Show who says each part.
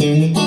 Speaker 1: Mm-hmm.